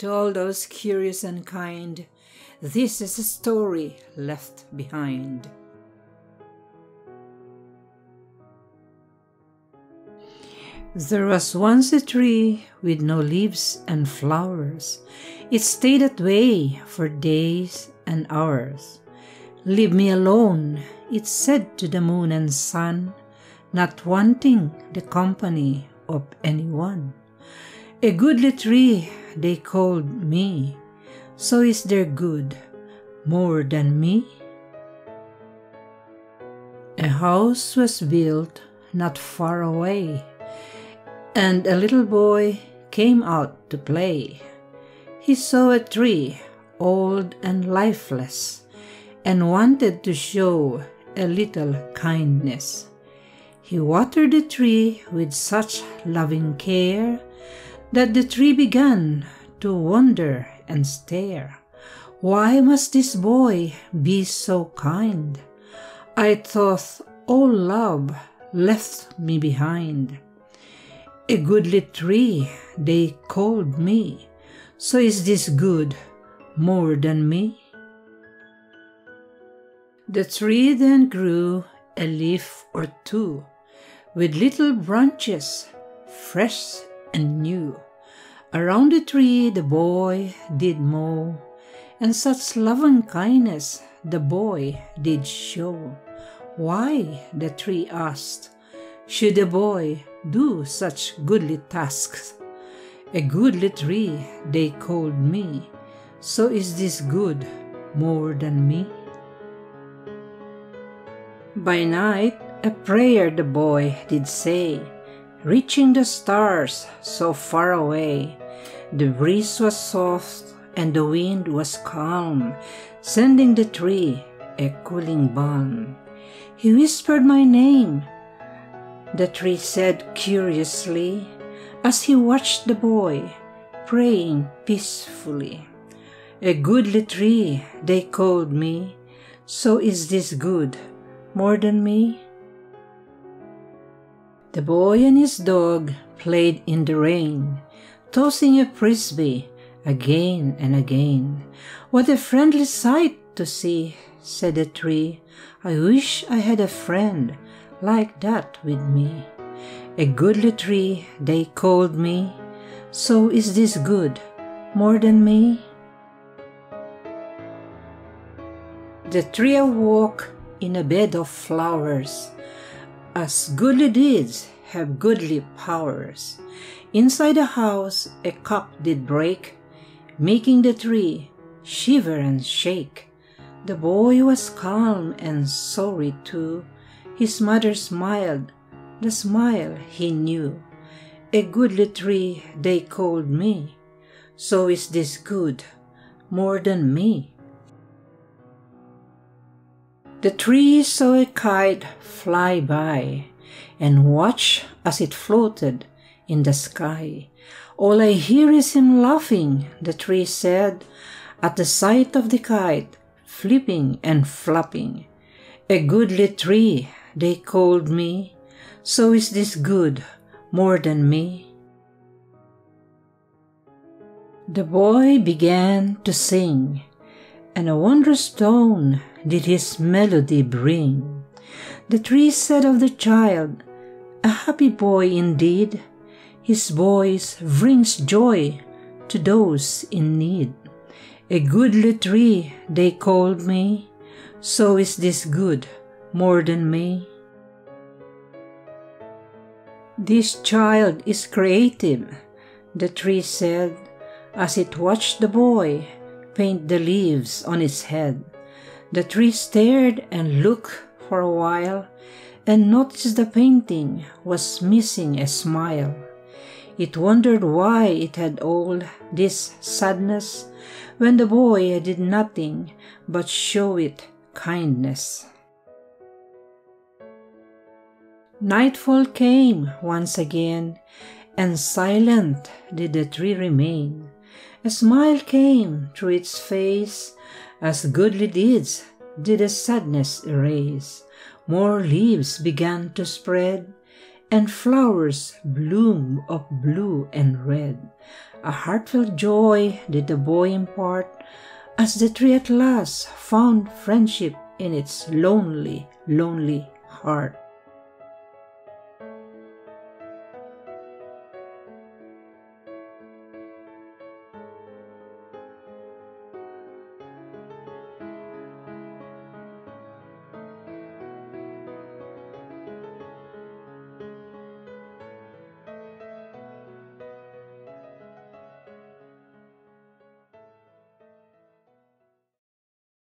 to all those curious and kind, this is a story left behind. There was once a tree with no leaves and flowers. It stayed that way for days and hours. Leave me alone, it said to the moon and sun, not wanting the company of anyone. A goodly tree they called me, so is there good more than me? A house was built not far away, and a little boy came out to play. He saw a tree, old and lifeless, and wanted to show a little kindness. He watered the tree with such loving care that the tree began to wonder and stare. Why must this boy be so kind? I thought all love left me behind. A goodly tree they called me, so is this good more than me? The tree then grew a leaf or two, with little branches, fresh and new. Around the tree the boy did mow, and such loving kindness the boy did show. Why, the tree asked, should a boy do such goodly tasks? A goodly tree they called me, so is this good more than me? By night a prayer the boy did say, reaching the stars so far away. The breeze was soft and the wind was calm, sending the tree a cooling balm. He whispered my name, the tree said curiously, as he watched the boy praying peacefully. A goodly tree, they called me, so is this good more than me? The boy and his dog played in the rain, tossing a frisbee again and again. What a friendly sight to see, said the tree. I wish I had a friend like that with me. A goodly tree they called me, so is this good more than me? The tree awoke in a bed of flowers as goodly deeds have goodly powers. Inside the house a cup did break, making the tree shiver and shake. The boy was calm and sorry too. His mother smiled, the smile he knew. A goodly tree they called me, so is this good more than me. The tree saw a kite fly by and watched as it floated in the sky. All I hear is him laughing, the tree said, at the sight of the kite flipping and flapping. A goodly tree, they called me, so is this good more than me? The boy began to sing, and a wondrous tone did his melody bring. The tree said of the child, A happy boy indeed, his voice brings joy to those in need. A goodly tree they called me, so is this good more than me. This child is creative, the tree said, as it watched the boy paint the leaves on his head. The tree stared and looked for a while and noticed the painting was missing a smile. It wondered why it had all this sadness when the boy did nothing but show it kindness. Nightfall came once again, and silent did the tree remain. A smile came through its face as goodly deeds did a sadness erase, more leaves began to spread, and flowers bloom of blue and red. A heartfelt joy did the boy impart as the tree at last found friendship in its lonely, lonely heart.